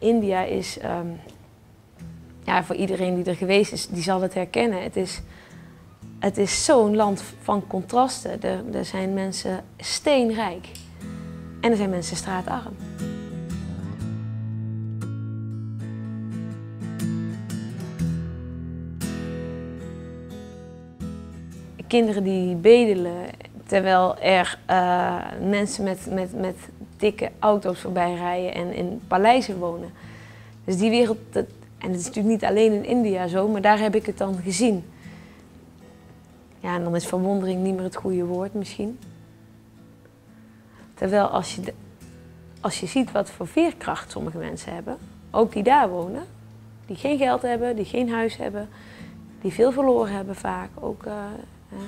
India is, ehm, ja, voor iedereen die er geweest is, die zal het herkennen. Het is, het is zo'n land van contrasten. Er, er zijn mensen steenrijk en er zijn mensen straatarm. Kinderen die bedelen terwijl er eh, mensen met, met, met dikke auto's voorbij rijden en in paleizen wonen. Dus die wereld, dat, en het is natuurlijk niet alleen in India zo, maar daar heb ik het dan gezien. Ja, en dan is verwondering niet meer het goede woord misschien. Terwijl als je, als je ziet wat voor veerkracht sommige mensen hebben, ook die daar wonen, die geen geld hebben, die geen huis hebben, die veel verloren hebben vaak, ook uh, uh,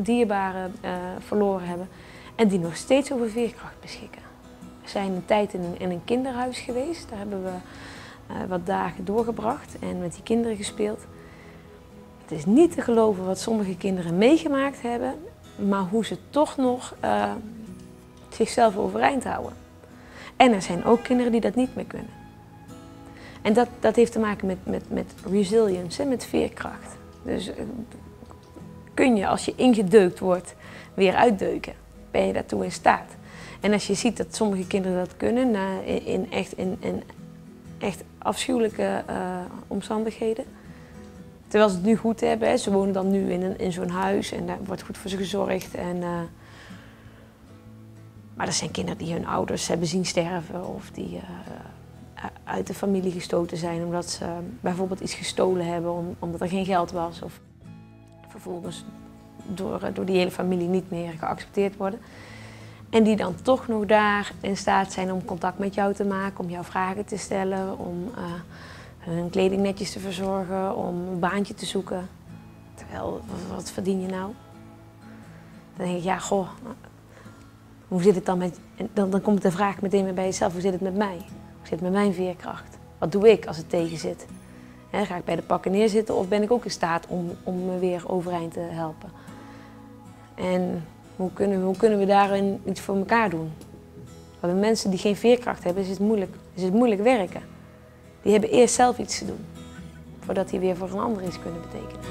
dierbaren uh, verloren hebben, en die nog steeds over veerkracht beschikken. We zijn een tijd in een, in een kinderhuis geweest, daar hebben we wat dagen doorgebracht en met die kinderen gespeeld. Het is niet te geloven wat sommige kinderen meegemaakt hebben, maar hoe ze toch nog zichzelf overeind houden. En er zijn ook kinderen die dat niet meer kunnen. En dat, dat heeft te maken met, met, met resilience, hè, met veerkracht. Dus kun je als je ingedeukt wordt weer uitdeuken? Ben je daartoe in staat? En als je ziet dat sommige kinderen dat kunnen na, in, echt, in, echt afschuwelijke uh, omstandigheden. Terwijl ze het nu goed hebben. Ze wonen dan nu in, in zo'n huis en daar wordt goed voor ze gezorgd. En, uh, maar dat zijn kinderen die hun ouders hebben zien sterven of die uh, uit de familie gestoten zijn omdat ze bijvoorbeeld iets gestolen hebben om, omdat er geen geld was. Of vervolgens door, door die hele familie niet meer geaccepteerd worden. En die dan toch nog daar in staat zijn om contact met jou te maken, om jouw vragen te stellen, om uh, hun kleding netjes te verzorgen, om een baantje te zoeken. Terwijl, wat verdien je nou? Dan denk ik, ja, goh, hoe zit het dan met... Dan, dan komt de vraag meteen weer bij jezelf, hoe zit het met mij? Hoe zit het met mijn veerkracht? Wat doe ik als het tegen zit? Ga ik bij de pakken neerzitten of ben ik ook in staat om, om me weer overeind te helpen? En hoe kunnen, we, hoe kunnen we daarin iets voor elkaar doen? Want mensen die geen veerkracht hebben, is het, moeilijk, is het moeilijk werken. Die hebben eerst zelf iets te doen, voordat die weer voor een ander iets kunnen betekenen.